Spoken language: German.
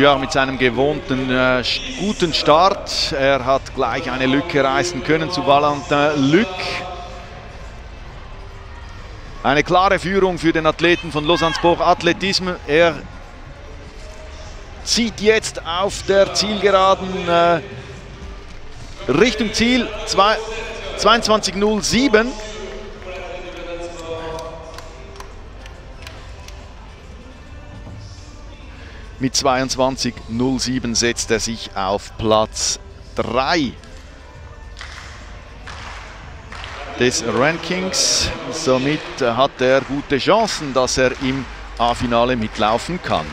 Ja, mit seinem gewohnten äh, guten Start. Er hat gleich eine Lücke reißen können zu Valentin Luc. Eine klare Führung für den Athleten von Lausanne Sport Athletisme. Er zieht jetzt auf der Zielgeraden äh, Richtung Ziel 22.07. Mit 22.07 setzt er sich auf Platz 3 des Rankings. Somit hat er gute Chancen, dass er im A-Finale mitlaufen kann.